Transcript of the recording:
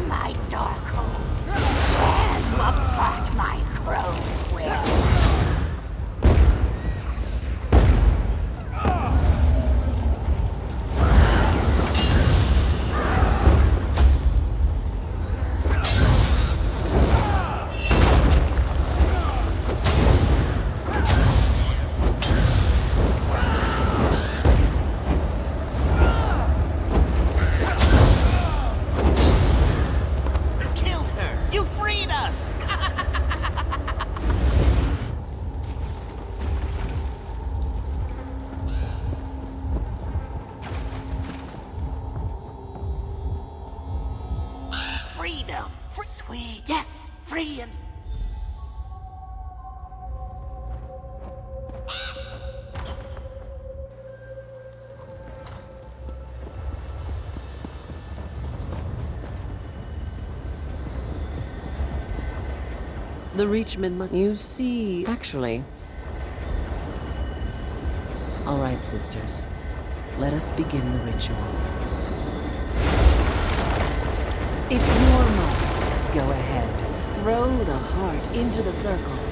my dark hole. Tear apart my crows. Freedom! Fr- Sweet. yes! Free and The Reachman must. You see. Actually. All right, sisters. Let us begin the ritual. It's your moment. Go ahead. Throw the heart into the circle